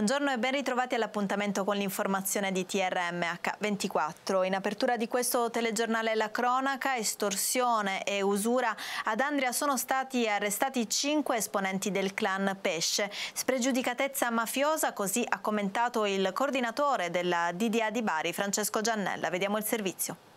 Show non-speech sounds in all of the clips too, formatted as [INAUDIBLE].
Buongiorno e ben ritrovati all'appuntamento con l'informazione di TRMH24. In apertura di questo telegiornale La Cronaca, estorsione e usura ad Andria sono stati arrestati cinque esponenti del clan Pesce. Spregiudicatezza mafiosa, così ha commentato il coordinatore della DDA di Bari, Francesco Giannella. Vediamo il servizio.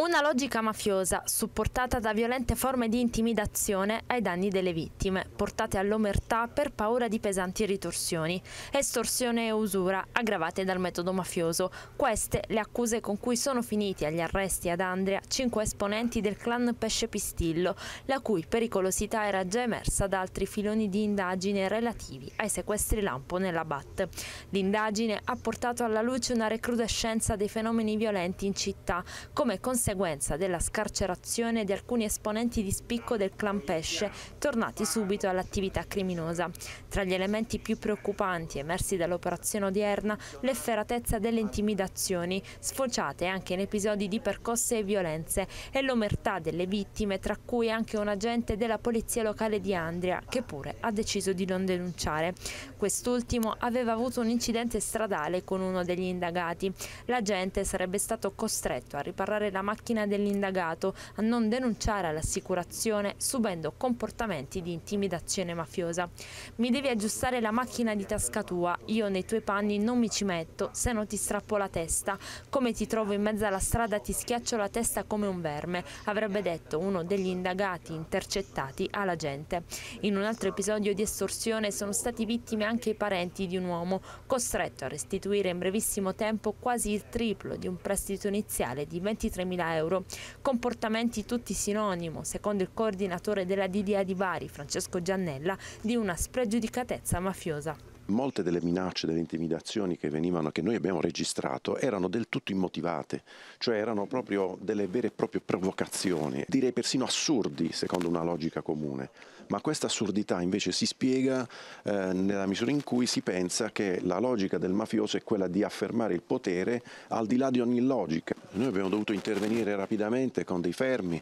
Una logica mafiosa, supportata da violente forme di intimidazione ai danni delle vittime, portate all'omertà per paura di pesanti ritorsioni, estorsione e usura aggravate dal metodo mafioso. Queste le accuse con cui sono finiti agli arresti ad Andria cinque esponenti del clan Pesce Pistillo, la cui pericolosità era già emersa da altri filoni di indagine relativi ai sequestri lampo nella BAT. L'indagine ha portato alla luce una recrudescenza dei fenomeni violenti in città, come conseguenza conseguenza della scarcerazione di alcuni esponenti di spicco del clan Pesce tornati subito all'attività criminosa. Tra gli elementi più preoccupanti emersi dall'operazione odierna l'efferatezza delle intimidazioni, sfociate anche in episodi di percosse e violenze, e l'omertà delle vittime, tra cui anche un agente della polizia locale di Andria, che pure ha deciso di non denunciare. Quest'ultimo aveva avuto un incidente stradale con uno degli indagati. L'agente sarebbe stato costretto a riparare la macchina dell'indagato a non denunciare all'assicurazione subendo comportamenti di intimidazione mafiosa. Mi devi aggiustare la macchina di tasca tua, io nei tuoi panni non mi ci metto, se no ti strappo la testa. Come ti trovo in mezzo alla strada ti schiaccio la testa come un verme, avrebbe detto uno degli indagati intercettati alla gente. In un altro episodio di estorsione sono stati vittime anche i parenti di un uomo, costretto a restituire in brevissimo tempo quasi il triplo di un prestito iniziale di 23.000 euro. Comportamenti tutti sinonimo, secondo il coordinatore della DDA di Bari, Francesco Giannella, di una spregiudicatezza mafiosa molte delle minacce, delle intimidazioni che venivano, che noi abbiamo registrato, erano del tutto immotivate, cioè erano proprio delle vere e proprie provocazioni, direi persino assurdi secondo una logica comune. Ma questa assurdità invece si spiega eh, nella misura in cui si pensa che la logica del mafioso è quella di affermare il potere al di là di ogni logica. Noi abbiamo dovuto intervenire rapidamente con dei fermi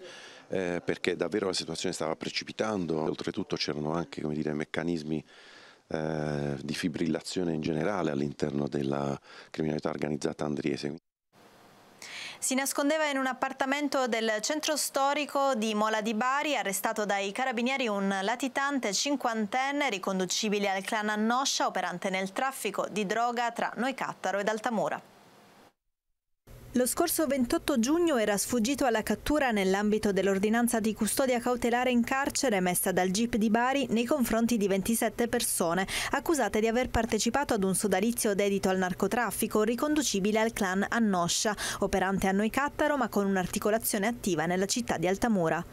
eh, perché davvero la situazione stava precipitando, oltretutto c'erano anche dire, meccanismi eh, di fibrillazione in generale all'interno della criminalità organizzata andriese. Si nascondeva in un appartamento del centro storico di Mola di Bari, arrestato dai carabinieri un latitante cinquantenne riconducibile al clan Annoscia operante nel traffico di droga tra Noicattaro ed Altamura. Lo scorso 28 giugno era sfuggito alla cattura nell'ambito dell'ordinanza di custodia cautelare in carcere messa dal GIP di Bari nei confronti di 27 persone accusate di aver partecipato ad un sodalizio dedito al narcotraffico riconducibile al clan Annoscia, operante a Noicattaro ma con un'articolazione attiva nella città di Altamura.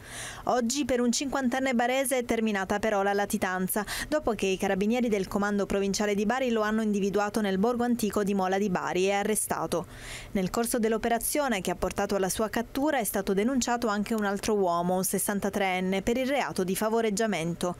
Oggi per un cinquantenne barese è terminata però la latitanza, dopo che i carabinieri del comando provinciale di Bari lo hanno individuato nel borgo antico di Mola di Bari e arrestato. Nel corso dell'operazione che ha portato alla sua cattura è stato denunciato anche un altro uomo, un 63enne, per il reato di favoreggiamento.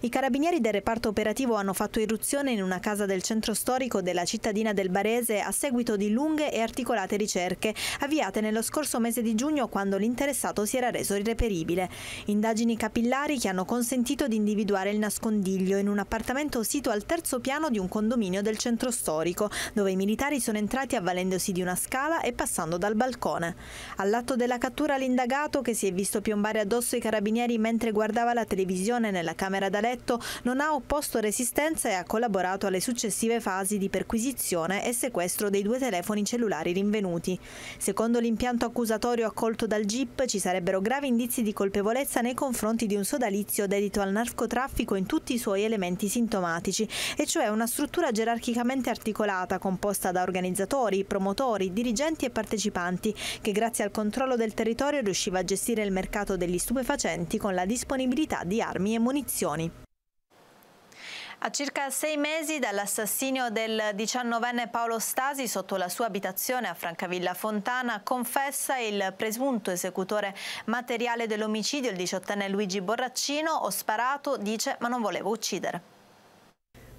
I carabinieri del reparto operativo hanno fatto irruzione in una casa del centro storico della cittadina del Barese a seguito di lunghe e articolate ricerche avviate nello scorso mese di giugno quando l'interessato si era reso irreperibile. Indagini capillari che hanno consentito di individuare il nascondiglio in un appartamento sito al terzo piano di un condominio del centro storico, dove i militari sono entrati avvalendosi di una scala e passando passando dal balcone. All'atto della cattura l'indagato, che si è visto piombare addosso i carabinieri mentre guardava la televisione nella camera da letto, non ha opposto resistenza e ha collaborato alle successive fasi di perquisizione e sequestro dei due telefoni cellulari rinvenuti. Secondo l'impianto accusatorio accolto dal GIP ci sarebbero gravi indizi di colpevolezza nei confronti di un sodalizio dedito al narcotraffico in tutti i suoi elementi sintomatici, e cioè una struttura gerarchicamente articolata composta da organizzatori, promotori, dirigenti e partecipanti, che grazie al controllo del territorio riusciva a gestire il mercato degli stupefacenti con la disponibilità di armi e munizioni. A circa sei mesi dall'assassinio del diciannovenne Paolo Stasi sotto la sua abitazione a Francavilla Fontana, confessa il presunto esecutore materiale dell'omicidio, il diciottenne Luigi Borraccino, ho sparato, dice, ma non volevo uccidere.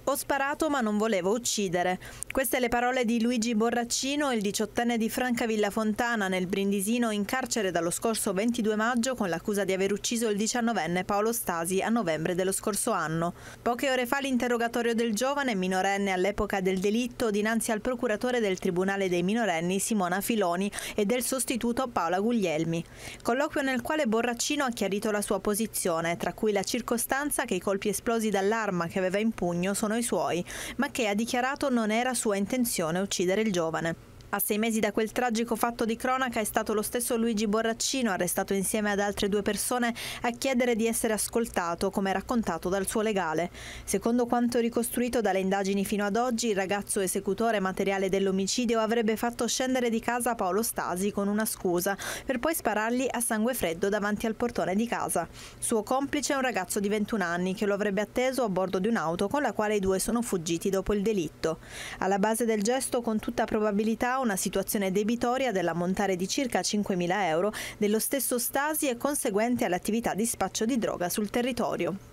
Ho sparato ma non volevo uccidere. Queste le parole di Luigi Borraccino, il diciottenne di Francavilla Fontana nel Brindisino in carcere dallo scorso 22 maggio con l'accusa di aver ucciso il diciannovenne Paolo Stasi a novembre dello scorso anno. Poche ore fa l'interrogatorio del giovane minorenne all'epoca del delitto dinanzi al procuratore del Tribunale dei minorenni Simona Filoni e del sostituto Paola Guglielmi. Colloquio nel quale Borraccino ha chiarito la sua posizione, tra cui la circostanza che i colpi esplosi dall'arma che aveva in pugno sono i suoi, ma che ha dichiarato non era sua intenzione uccidere il giovane. A sei mesi da quel tragico fatto di cronaca è stato lo stesso Luigi Borraccino, arrestato insieme ad altre due persone, a chiedere di essere ascoltato, come raccontato dal suo legale. Secondo quanto ricostruito dalle indagini fino ad oggi, il ragazzo esecutore materiale dell'omicidio avrebbe fatto scendere di casa Paolo Stasi con una scusa, per poi sparargli a sangue freddo davanti al portone di casa. Suo complice è un ragazzo di 21 anni che lo avrebbe atteso a bordo di un'auto con la quale i due sono fuggiti dopo il delitto. Alla base del gesto, con tutta probabilità, una situazione debitoria dell'ammontare di circa 5.000 euro dello stesso Stasi e conseguente all'attività di spaccio di droga sul territorio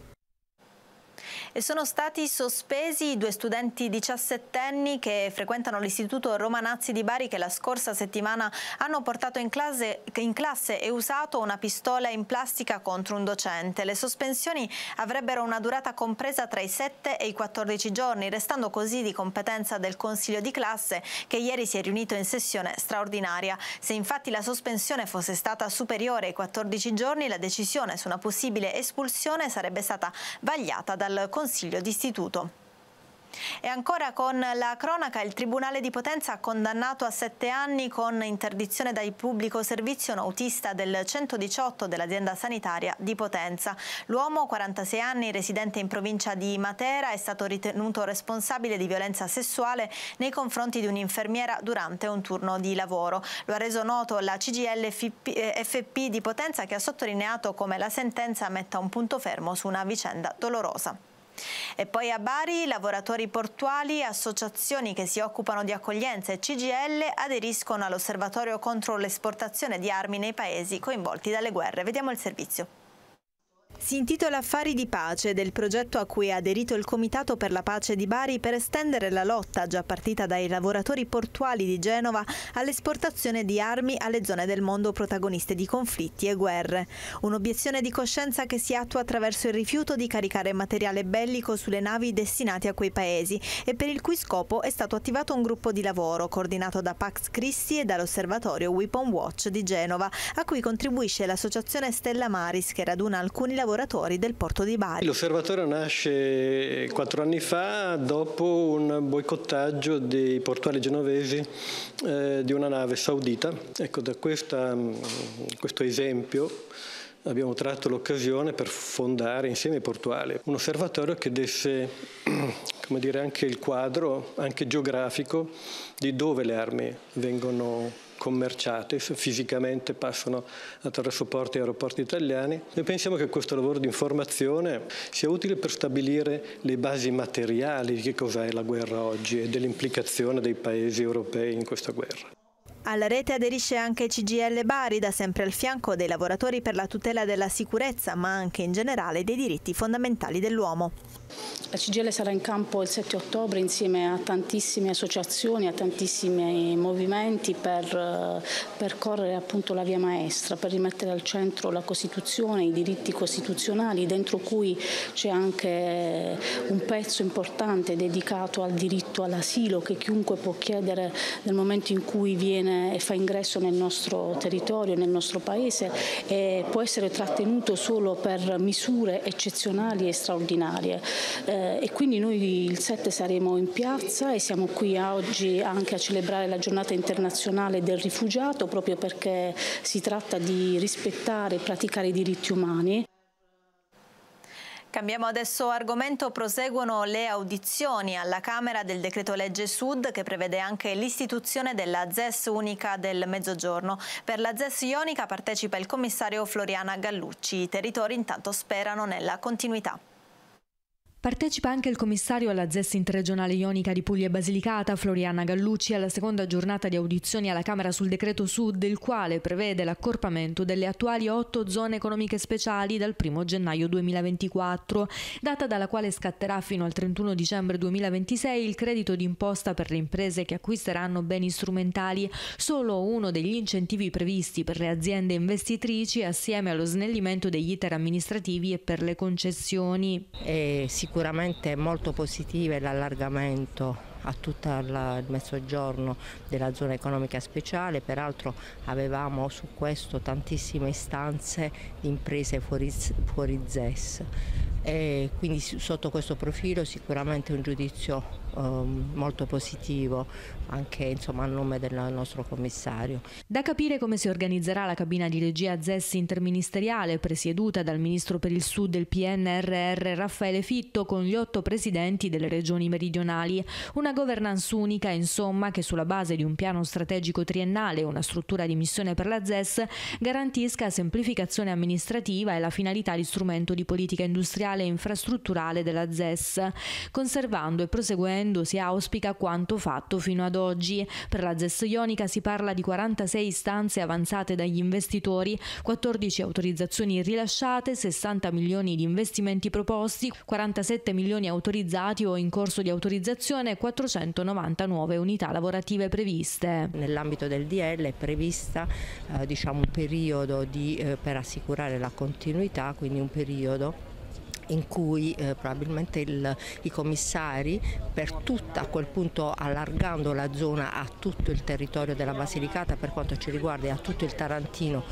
e sono stati sospesi due studenti diciassettenni che frequentano l'istituto Romanazzi di Bari che la scorsa settimana hanno portato in classe, in classe e usato una pistola in plastica contro un docente. Le sospensioni avrebbero una durata compresa tra i 7 e i 14 giorni, restando così di competenza del Consiglio di classe che ieri si è riunito in sessione straordinaria. Se infatti la sospensione fosse stata superiore ai 14 giorni, la decisione su una possibile espulsione sarebbe stata vagliata dal Consiglio Consiglio d'Istituto. E ancora con la cronaca, il Tribunale di Potenza ha condannato a sette anni con interdizione dal pubblico servizio un autista del 118 dell'azienda sanitaria di Potenza. L'uomo, 46 anni, residente in provincia di Matera, è stato ritenuto responsabile di violenza sessuale nei confronti di un'infermiera durante un turno di lavoro. Lo ha reso noto la CGL FP di Potenza che ha sottolineato come la sentenza metta un punto fermo su una vicenda dolorosa. E poi a Bari lavoratori portuali, associazioni che si occupano di accoglienza e CGL aderiscono all'osservatorio contro l'esportazione di armi nei paesi coinvolti dalle guerre. Vediamo il servizio. Si intitola Affari di pace del progetto a cui ha aderito il Comitato per la pace di Bari per estendere la lotta già partita dai lavoratori portuali di Genova all'esportazione di armi alle zone del mondo protagoniste di conflitti e guerre. Un'obiezione di coscienza che si attua attraverso il rifiuto di caricare materiale bellico sulle navi destinate a quei paesi e per il cui scopo è stato attivato un gruppo di lavoro coordinato da Pax Christi e dall'osservatorio Weapon Watch di Genova, a cui contribuisce l'associazione Stella Maris che raduna alcuni lavoratori lavoratori del porto di Bari. L'osservatorio nasce quattro anni fa dopo un boicottaggio dei portuali genovesi eh, di una nave saudita. Ecco, da questa, questo esempio abbiamo tratto l'occasione per fondare insieme ai portuali un osservatorio che desse [CLEARS THROAT] dire, anche il quadro, anche geografico, di dove le armi vengono commerciate, fisicamente passano attraverso porti e aeroporti italiani. Noi pensiamo che questo lavoro di informazione sia utile per stabilire le basi materiali di che cos'è la guerra oggi e dell'implicazione dei paesi europei in questa guerra. Alla rete aderisce anche CGL Bari, da sempre al fianco dei lavoratori per la tutela della sicurezza, ma anche in generale dei diritti fondamentali dell'uomo. La CGL sarà in campo il 7 ottobre insieme a tantissime associazioni, a tantissimi movimenti per eh, percorrere appunto la via maestra, per rimettere al centro la Costituzione, i diritti costituzionali, dentro cui c'è anche un pezzo importante dedicato al diritto all'asilo che chiunque può chiedere nel momento in cui viene e fa ingresso nel nostro territorio, nel nostro paese e può essere trattenuto solo per misure eccezionali e straordinarie eh, e quindi noi il 7 saremo in piazza e siamo qui oggi anche a celebrare la giornata internazionale del rifugiato proprio perché si tratta di rispettare e praticare i diritti umani. Cambiamo adesso argomento, proseguono le audizioni alla Camera del decreto legge Sud che prevede anche l'istituzione della ZES unica del Mezzogiorno. Per la ZES Ionica partecipa il commissario Floriana Gallucci. I territori intanto sperano nella continuità. Partecipa anche il commissario alla ZES interregionale ionica di Puglia e Basilicata, Floriana Gallucci, alla seconda giornata di audizioni alla Camera sul decreto Sud, il quale prevede l'accorpamento delle attuali otto zone economiche speciali dal 1 gennaio 2024, data dalla quale scatterà fino al 31 dicembre 2026 il credito d'imposta per le imprese che acquisteranno beni strumentali, solo uno degli incentivi previsti per le aziende investitrici assieme allo snellimento degli iter amministrativi e per le concessioni. E sicuramente molto positive l'allargamento a tutto il mezzogiorno della zona economica speciale, peraltro avevamo su questo tantissime istanze di imprese fuori, fuori ZES e quindi sotto questo profilo sicuramente un giudizio Ehm, molto positivo anche insomma, a nome del nostro commissario. Da capire come si organizzerà la cabina di regia ZES interministeriale presieduta dal Ministro per il Sud del PNRR Raffaele Fitto con gli otto presidenti delle regioni meridionali. Una governance unica insomma che sulla base di un piano strategico triennale e una struttura di missione per la ZES garantisca semplificazione amministrativa e la finalità di strumento di politica industriale e infrastrutturale della ZES, conservando e proseguendo si auspica quanto fatto fino ad oggi. Per la ZES Ionica si parla di 46 istanze avanzate dagli investitori, 14 autorizzazioni rilasciate, 60 milioni di investimenti proposti, 47 milioni autorizzati o in corso di autorizzazione e 490 nuove unità lavorative previste. Nell'ambito del DL è prevista eh, diciamo, un periodo di, eh, per assicurare la continuità, quindi un periodo in cui eh, probabilmente il, i commissari per tutta a quel punto allargando la zona a tutto il territorio della Basilicata per quanto ci riguarda e a tutto il Tarantino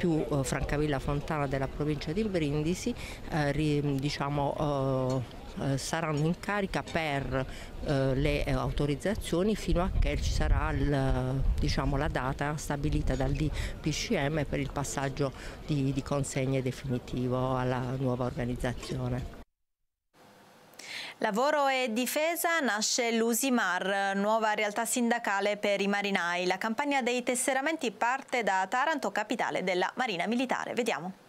più eh, Francavilla Fontana della provincia di Brindisi eh, ri, diciamo, eh, saranno in carica per eh, le eh, autorizzazioni fino a che ci sarà il, diciamo, la data stabilita dal DPCM per il passaggio di, di consegne definitivo alla nuova organizzazione. Lavoro e difesa nasce l'Usimar, nuova realtà sindacale per i marinai. La campagna dei tesseramenti parte da Taranto, capitale della Marina Militare. Vediamo.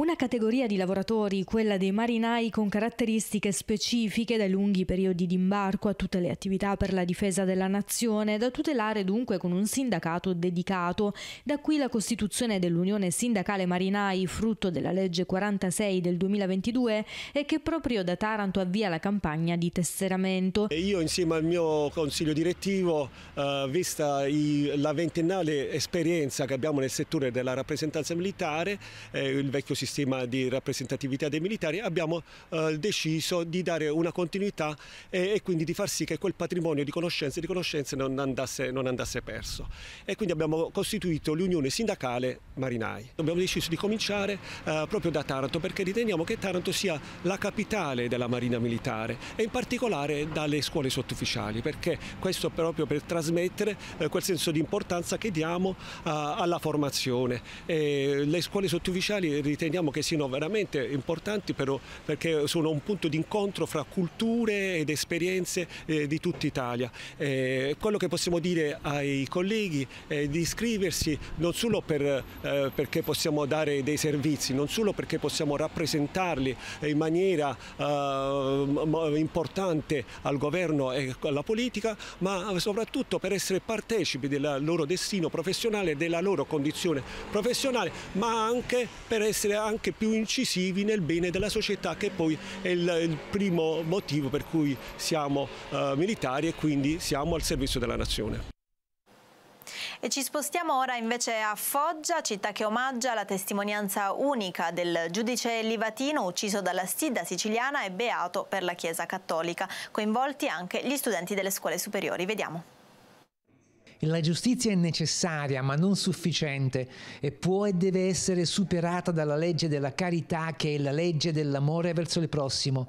Una categoria di lavoratori, quella dei marinai con caratteristiche specifiche dai lunghi periodi di imbarco a tutte le attività per la difesa della nazione, da tutelare dunque con un sindacato dedicato. Da qui la costituzione dell'Unione Sindacale Marinai, frutto della legge 46 del 2022 e che proprio da Taranto avvia la campagna di tesseramento. Io insieme al mio consiglio direttivo, eh, vista i, la ventennale esperienza che abbiamo nel settore della rappresentanza militare, eh, il vecchio sistema di rappresentatività dei militari, abbiamo eh, deciso di dare una continuità e, e, quindi di far sì che quel patrimonio di conoscenze e di conoscenze non andasse, non andasse perso. E quindi abbiamo costituito l'Unione Sindacale Marinai. Abbiamo deciso di cominciare eh, proprio da Taranto perché riteniamo che Taranto sia la capitale della Marina Militare e in particolare dalle scuole sottufficiali perché questo proprio per trasmettere eh, quel senso di importanza che diamo eh, alla formazione. Le scuole sottufficiali riteniamo riteniamo che siano veramente importanti però perché sono un punto di incontro fra culture ed esperienze eh, di tutta Italia. Eh, quello che possiamo dire ai colleghi è di iscriversi non solo per, eh, perché possiamo dare dei servizi, non solo perché possiamo rappresentarli in maniera eh, importante al governo e alla politica, ma soprattutto per essere partecipi del loro destino professionale, della loro condizione professionale, ma anche per essere anche più incisivi nel bene della società che poi è il, il primo motivo per cui siamo uh, militari e quindi siamo al servizio della nazione. E ci spostiamo ora invece a Foggia, città che omaggia la testimonianza unica del giudice livatino ucciso dalla stida siciliana e beato per la Chiesa Cattolica, coinvolti anche gli studenti delle scuole superiori. Vediamo. La giustizia è necessaria ma non sufficiente e può e deve essere superata dalla legge della carità che è la legge dell'amore verso il prossimo.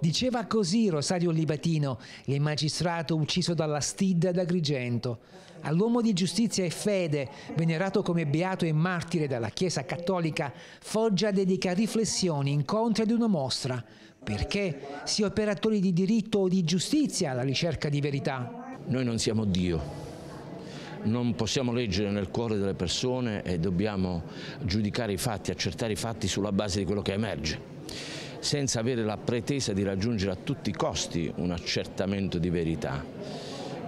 Diceva così Rosario Libatino, il magistrato ucciso dalla Stidda ad Agrigento. All'uomo di giustizia e fede, venerato come beato e martire dalla Chiesa cattolica, Foggia dedica riflessioni, incontri ed una mostra. Perché si operatori di diritto o di giustizia alla ricerca di verità? Noi non siamo Dio non possiamo leggere nel cuore delle persone e dobbiamo giudicare i fatti, accertare i fatti sulla base di quello che emerge. senza avere la pretesa di raggiungere a tutti i costi un accertamento di verità.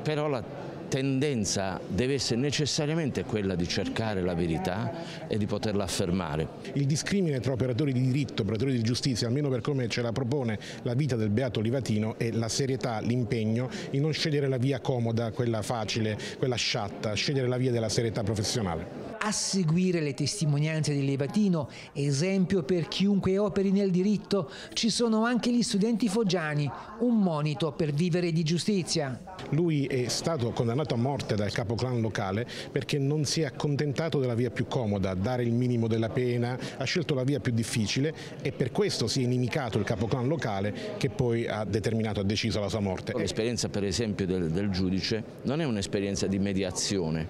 Però la tendenza deve essere necessariamente quella di cercare la verità e di poterla affermare. Il discrimine tra operatori di diritto, operatori di giustizia, almeno per come ce la propone la vita del Beato Livatino, è la serietà, l'impegno in non scegliere la via comoda, quella facile, quella sciatta, scegliere la via della serietà professionale a seguire le testimonianze di Levatino, esempio per chiunque operi nel diritto, ci sono anche gli studenti foggiani, un monito per vivere di giustizia. Lui è stato condannato a morte dal capoclan locale perché non si è accontentato della via più comoda, dare il minimo della pena, ha scelto la via più difficile e per questo si è inimicato il capoclan locale che poi ha determinato, ha deciso la sua morte. L'esperienza per esempio del, del giudice non è un'esperienza di mediazione,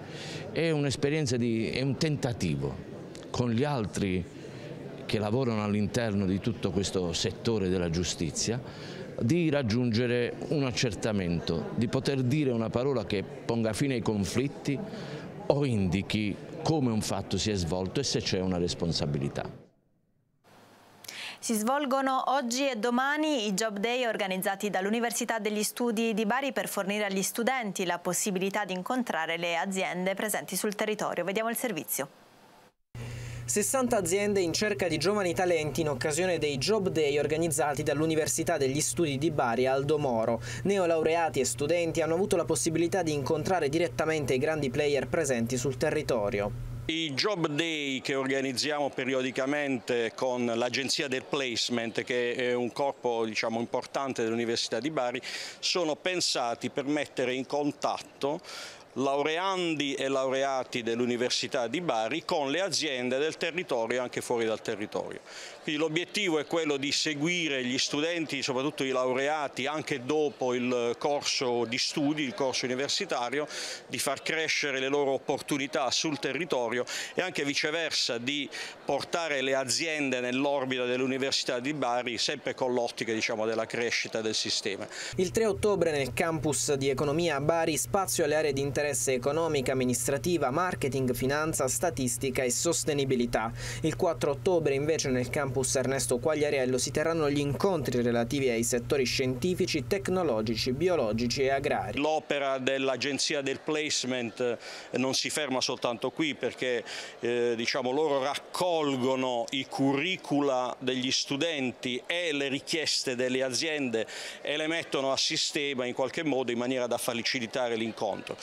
è un'esperienza di un tentativo con gli altri che lavorano all'interno di tutto questo settore della giustizia di raggiungere un accertamento, di poter dire una parola che ponga fine ai conflitti o indichi come un fatto si è svolto e se c'è una responsabilità. Si svolgono oggi e domani i Job Day organizzati dall'Università degli Studi di Bari per fornire agli studenti la possibilità di incontrare le aziende presenti sul territorio. Vediamo il servizio. 60 aziende in cerca di giovani talenti in occasione dei Job Day organizzati dall'Università degli Studi di Bari Aldo Moro. Neolaureati e studenti hanno avuto la possibilità di incontrare direttamente i grandi player presenti sul territorio. I Job Day che organizziamo periodicamente con l'Agenzia del Placement, che è un corpo diciamo, importante dell'Università di Bari, sono pensati per mettere in contatto laureandi e laureati dell'Università di Bari con le aziende del territorio e anche fuori dal territorio. Quindi l'obiettivo è quello di seguire gli studenti, soprattutto i laureati, anche dopo il corso di studi, il corso universitario, di far crescere le loro opportunità sul territorio e anche viceversa di portare le aziende nell'orbita dell'Università di Bari sempre con l'ottica diciamo, della crescita del sistema. Il 3 ottobre nel campus di economia a Bari spazio alle aree di interesse economica, amministrativa, marketing, finanza, statistica e sostenibilità. Il 4 ottobre invece nel campus campus Ernesto Quagliariello si terranno gli incontri relativi ai settori scientifici, tecnologici, biologici e agrari. L'opera dell'Agenzia del Placement eh, non si ferma soltanto qui perché eh, diciamo, loro raccolgono i curricula degli studenti e le richieste delle aziende e le mettono a sistema in qualche modo in maniera da facilitare l'incontro.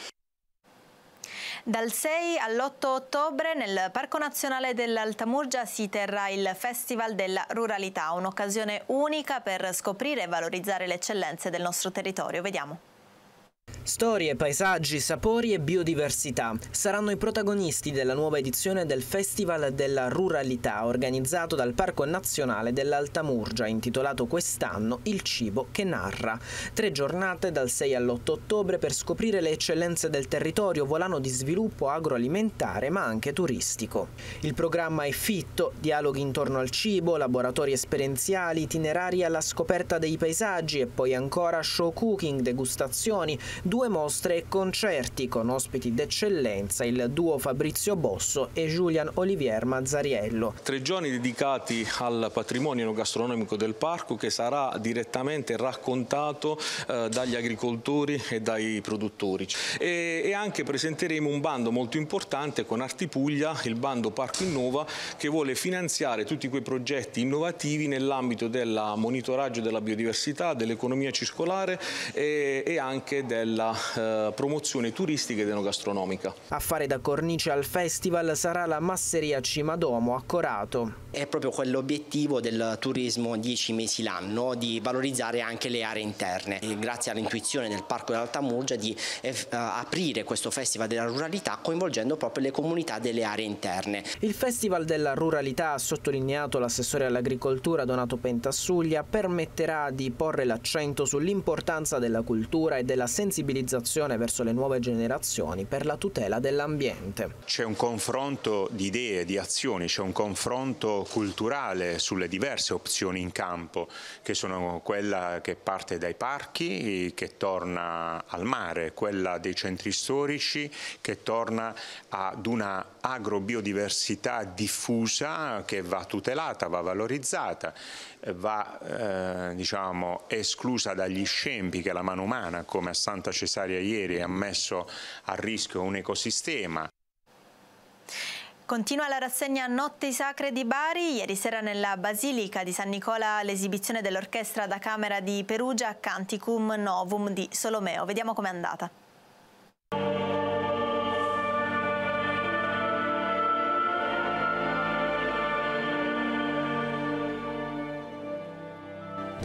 Dal 6 all'8 ottobre nel Parco Nazionale dell'Altamurgia si terrà il Festival della Ruralità, un'occasione unica per scoprire e valorizzare le eccellenze del nostro territorio. Vediamo. Storie, paesaggi, sapori e biodiversità saranno i protagonisti della nuova edizione del Festival della Ruralità organizzato dal Parco Nazionale dell'Alta Murgia, intitolato quest'anno Il cibo che narra. Tre giornate dal 6 all'8 ottobre per scoprire le eccellenze del territorio volano di sviluppo agroalimentare ma anche turistico. Il programma è fitto, dialoghi intorno al cibo, laboratori esperienziali, itinerari alla scoperta dei paesaggi e poi ancora show cooking, degustazioni, due mostre e concerti con ospiti d'eccellenza, il duo Fabrizio Bosso e Julian Olivier Mazzariello. Tre giorni dedicati al patrimonio gastronomico del parco che sarà direttamente raccontato eh, dagli agricoltori e dai produttori. E, e anche presenteremo un bando molto importante con Artipuglia, il bando Parco Innova, che vuole finanziare tutti quei progetti innovativi nell'ambito del monitoraggio della biodiversità, dell'economia circolare e, e anche del della eh, promozione turistica ed enogastronomica. A fare da cornice al festival sarà la masseria Cimadomo a Corato. È proprio quell'obiettivo del turismo 10 mesi l'anno di valorizzare anche le aree interne. E grazie all'intuizione del Parco dell'Alta Murgia di eh, aprire questo festival della ruralità coinvolgendo proprio le comunità delle aree interne. Il festival della ruralità, ha sottolineato l'assessore all'agricoltura Donato Pentassuglia, permetterà di porre l'accento sull'importanza della cultura e della sensibilità sensibilizzazione verso le nuove generazioni per la tutela dell'ambiente. C'è un confronto di idee, di azioni, c'è un confronto culturale sulle diverse opzioni in campo, che sono quella che parte dai parchi, che torna al mare, quella dei centri storici, che torna ad una agrobiodiversità diffusa che va tutelata, va valorizzata, va eh, diciamo, esclusa dagli scempi che la mano umana, come a Santa Cesaria ieri, ha messo a rischio un ecosistema. Continua la rassegna Notti Sacre di Bari. Ieri sera nella Basilica di San Nicola l'esibizione dell'orchestra da camera di Perugia Canticum Novum di Solomeo. Vediamo com'è andata.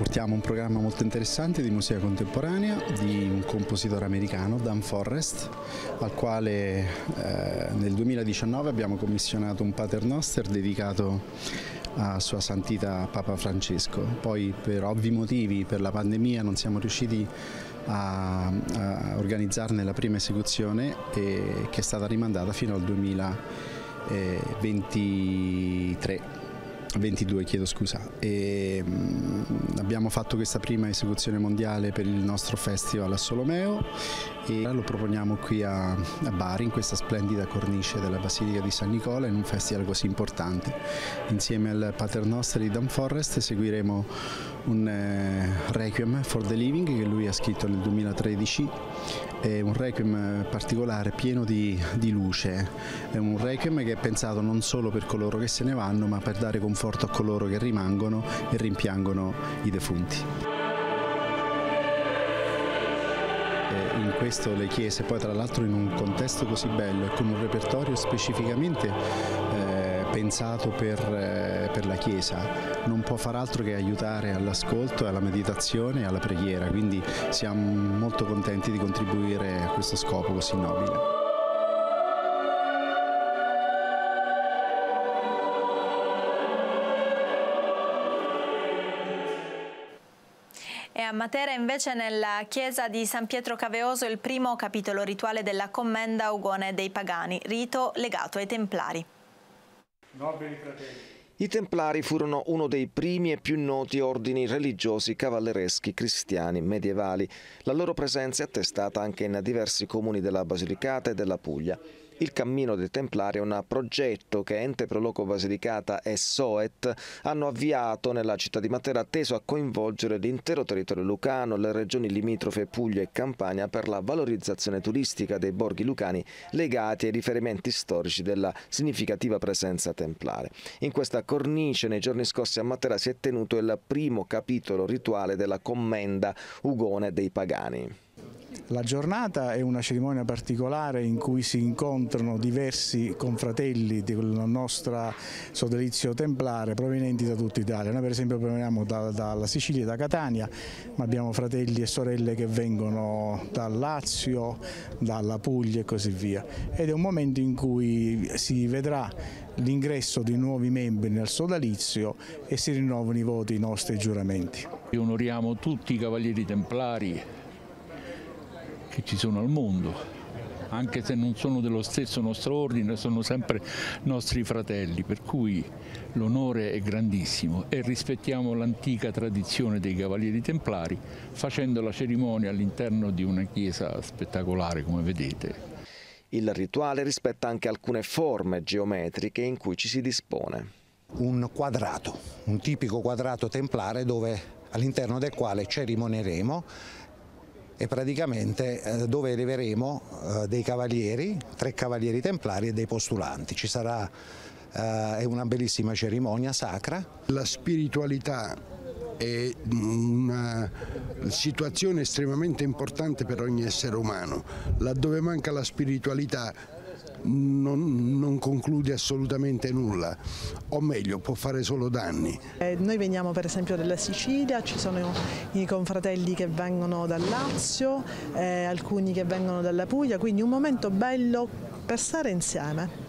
Portiamo un programma molto interessante di musica contemporanea di un compositore americano, Dan Forrest, al quale eh, nel 2019 abbiamo commissionato un paternoster dedicato a Sua Santità Papa Francesco. Poi per ovvi motivi, per la pandemia, non siamo riusciti a, a organizzarne la prima esecuzione e, che è stata rimandata fino al 2023. 22 chiedo scusa. E, mh, abbiamo fatto questa prima esecuzione mondiale per il nostro festival a Solomeo e lo proponiamo qui a, a Bari in questa splendida cornice della Basilica di San Nicola in un festival così importante. Insieme al Paternoster di Dan Forrest seguiremo un eh, Requiem for the Living che lui ha scritto nel 2013 è un requiem particolare pieno di, di, luce, è un requiem che è pensato non solo per coloro che se ne vanno ma per dare conforto a coloro che rimangono e rimpiangono i defunti. in questo le chiese, poi tra l'altro in un contesto così bello e con un repertorio specificamente eh, pensato per, eh, per, la Chiesa, non può far altro che aiutare all'ascolto, alla meditazione e alla preghiera, quindi siamo molto contenti di contribuire a questo scopo così nobile. a Matera invece nella chiesa di San Pietro Caveoso il primo capitolo rituale della commenda ugone dei pagani, rito legato ai templari. Nobili fratelli. I Templari furono uno dei primi e più noti ordini religiosi cavallereschi cristiani medievali. La loro presenza è attestata anche in diversi comuni della Basilicata e della Puglia. Il Cammino dei Templari è un progetto che Ente Proloco Basilicata e Soet hanno avviato nella città di Matera teso a coinvolgere l'intero territorio lucano, le regioni limitrofe Puglia e Campania per la valorizzazione turistica dei borghi lucani legati ai riferimenti storici della significativa presenza templare. In questa cornice nei giorni scorsi a Matera si è tenuto il primo capitolo rituale della commenda Ugone dei Pagani. La giornata è una cerimonia particolare in cui si incontrano diversi confratelli del nostro sodalizio templare provenienti da tutta Italia. Noi per esempio proveniamo da, dalla Sicilia da Catania, ma abbiamo fratelli e sorelle che vengono dal Lazio, dalla Puglia e così via. Ed è un momento in cui si vedrà l'ingresso di nuovi membri nel sodalizio e si rinnovano i voti, i nostri giuramenti. Onoriamo tutti i cavalieri templari che ci sono al mondo, anche se non sono dello stesso nostro ordine, sono sempre nostri fratelli, per cui l'onore è grandissimo e rispettiamo l'antica tradizione dei Cavalieri Templari facendo la cerimonia all'interno di una chiesa spettacolare come vedete. Il rituale rispetta anche alcune forme geometriche in cui ci si dispone. Un quadrato, un tipico quadrato templare dove, all'interno del quale cerimonieremo e praticamente eh, dove eleveremo eh, dei cavalieri, tre cavalieri templari e dei postulanti. Ci sarà eh, una bellissima cerimonia sacra. La spiritualità è una situazione estremamente importante per ogni essere umano. Laddove manca la spiritualità non, non, conclude assolutamente nulla, o meglio può fare solo danni. Eh, noi veniamo per esempio dalla Sicilia, ci sono i confratelli che vengono dal Lazio, eh, alcuni che vengono dalla Puglia, quindi un momento bello per stare insieme.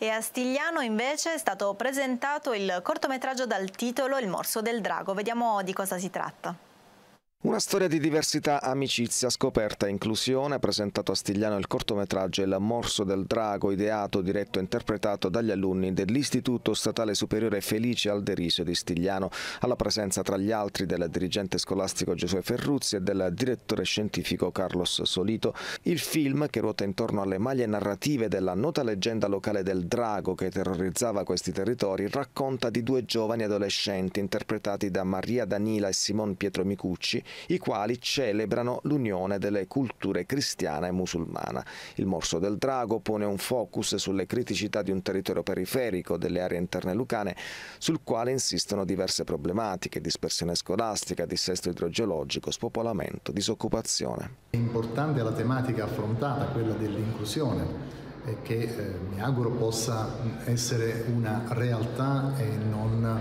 E a Stigliano invece è stato presentato il cortometraggio dal titolo Il morso del drago. Vediamo di cosa si tratta. Una storia di diversità, amicizia, scoperta e inclusione, presentato a Stigliano il cortometraggio Il morso del drago, ideato, diretto e interpretato dagli alunni dell'Istituto Statale Superiore Felice Alderisio di Stigliano, alla presenza tra gli altri del dirigente scolastico Giosuè Ferruzzi e del direttore scientifico Carlos Solito. Il film, che ruota intorno alle maglie narrative della nota leggenda locale del drago che terrorizzava questi territori, racconta di due giovani adolescenti interpretati da Maria Danila e Simon Pietro Micucci, i quali celebrano l'unione delle culture cristiana e musulmana. Il Morso del Drago pone un focus sulle criticità di un territorio periferico delle aree interne lucane, sul quale insistono diverse problematiche, dispersione scolastica, dissesto idrogeologico, spopolamento, disoccupazione. È importante la tematica affrontata, quella dell'inclusione che eh, mi auguro possa essere una realtà e non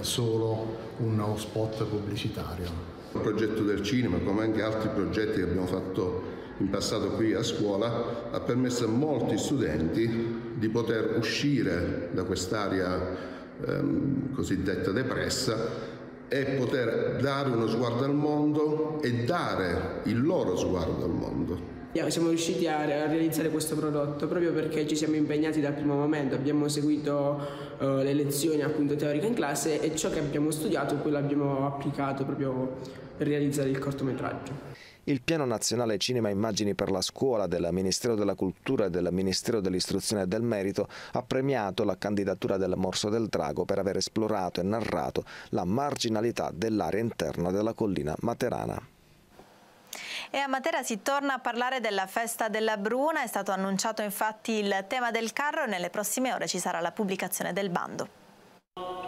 solo uno spot pubblicitario. Il progetto del cinema, come anche altri progetti che abbiamo fatto in passato qui a scuola, ha permesso a molti studenti di poter uscire da quest'area ehm, cosiddetta depressa e poter dare uno sguardo al mondo e dare il loro sguardo al mondo. Siamo riusciti a realizzare questo prodotto proprio perché ci siamo impegnati dal primo momento, abbiamo seguito uh, le lezioni appunto teoriche in classe e ciò che abbiamo studiato poi l'abbiamo applicato proprio per realizzare il cortometraggio. Il Piano Nazionale Cinema Immagini per la Scuola del Ministero della Cultura e del Ministero dell'Istruzione e del Merito ha premiato la candidatura del Morso del Drago per aver esplorato e narrato la marginalità dell'area interna della collina materana. E a Matera si torna a parlare della festa della Bruna, è stato annunciato infatti il tema del carro e nelle prossime ore ci sarà la pubblicazione del bando.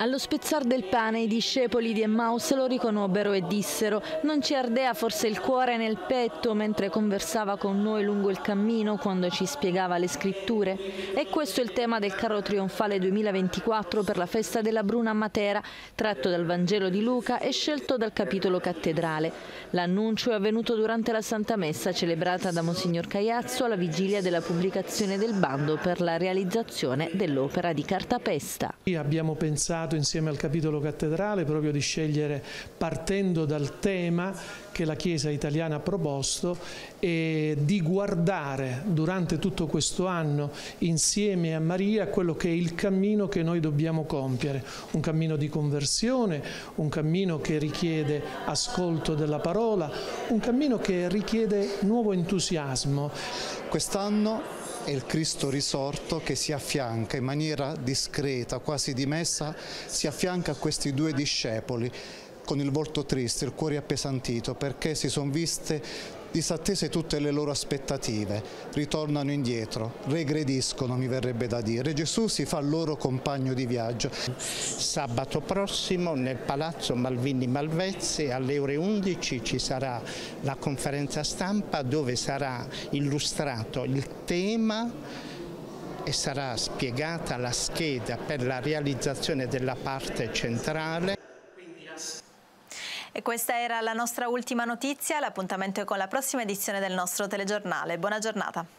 Allo spezzar del pane i discepoli di Emmaus lo riconobbero e dissero «Non ci ardea forse il cuore nel petto mentre conversava con noi lungo il cammino quando ci spiegava le scritture?» E questo è il tema del carro trionfale 2024 per la festa della Bruna a Matera, tratto dal Vangelo di Luca e scelto dal capitolo cattedrale. L'annuncio è avvenuto durante la Santa Messa celebrata da Monsignor Cagliazzo alla vigilia della pubblicazione del bando per la realizzazione dell'opera di Cartapesta. Abbiamo pensato pensato insieme al capitolo cattedrale proprio di scegliere partendo dal tema che la Chiesa italiana ha proposto e di guardare durante tutto questo anno insieme a Maria quello che è il cammino che noi dobbiamo compiere, un cammino di conversione, un cammino che richiede ascolto della parola, un cammino che richiede nuovo entusiasmo. Quest'anno è il Cristo risorto che si affianca in maniera discreta, quasi dimessa, si affianca a questi due discepoli con il volto triste, il cuore appesantito, perché si sono viste disattese tutte le loro aspettative, ritornano indietro, regrediscono mi verrebbe da dire. Gesù si fa loro compagno di viaggio. Sabato prossimo nel Palazzo Malvini Malvezzi alle ore 11 ci sarà la conferenza stampa dove sarà illustrato il tema e sarà spiegata la scheda per la realizzazione della parte centrale. E questa era la nostra ultima notizia, l'appuntamento è con la prossima edizione del nostro telegiornale. Buona giornata.